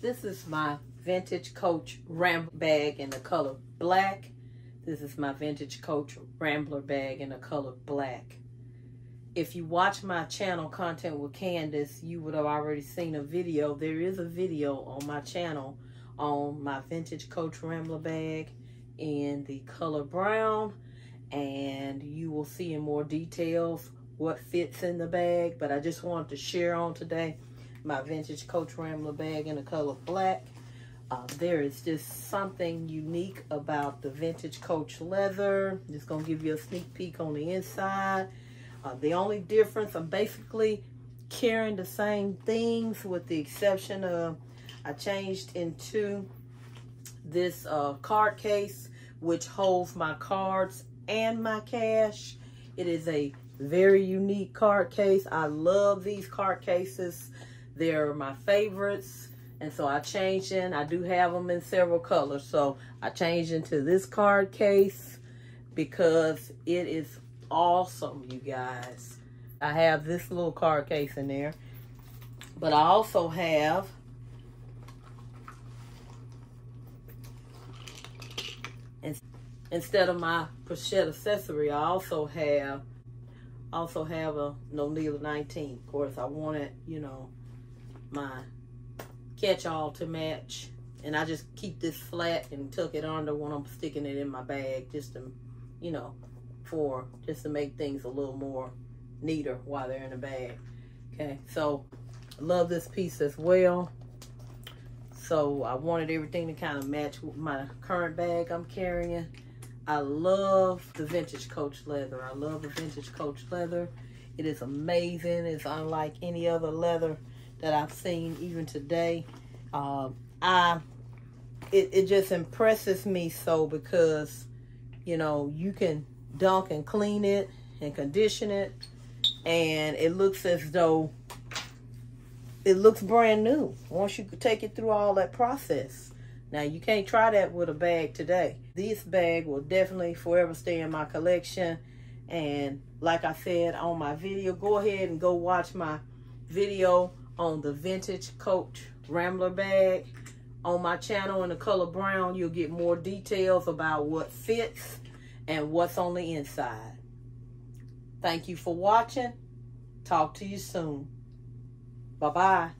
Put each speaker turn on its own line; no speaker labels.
This is my vintage Coach Rambler bag in the color black. This is my vintage Coach Rambler bag in the color black. If you watch my channel, Content with Candace, you would have already seen a video. There is a video on my channel on my vintage Coach Rambler bag in the color brown. And you will see in more details what fits in the bag. But I just wanted to share on today my vintage Coach Rambler bag in the color black. Uh, there is just something unique about the vintage Coach leather. Just going to give you a sneak peek on the inside. Uh, the only difference, I'm basically carrying the same things with the exception of I changed into this uh, card case which holds my cards and my cash. It is a very unique card case. I love these card cases. They're my favorites. And so I changed in. I do have them in several colors. So I changed into this card case because it is awesome, you guys. I have this little card case in there. But I also have instead of my pochette accessory, I also have also have a Nolita 19. Of course, I wanted, you know, my catch-all to match. And I just keep this flat and tuck it under when I'm sticking it in my bag just to, you know, for, just to make things a little more neater while they're in the bag. Okay, so I love this piece as well. So I wanted everything to kind of match with my current bag I'm carrying. I love the vintage Coach leather. I love the vintage Coach leather. It is amazing. It's unlike any other leather that I've seen even today. Um, I it, it just impresses me so because you know you can dunk and clean it and condition it and it looks as though it looks brand new once you take it through all that process now you can't try that with a bag today this bag will definitely forever stay in my collection and like I said on my video go ahead and go watch my video on the vintage Coach Rambler bag. On my channel in the color brown, you'll get more details about what fits and what's on the inside. Thank you for watching. Talk to you soon. Bye-bye.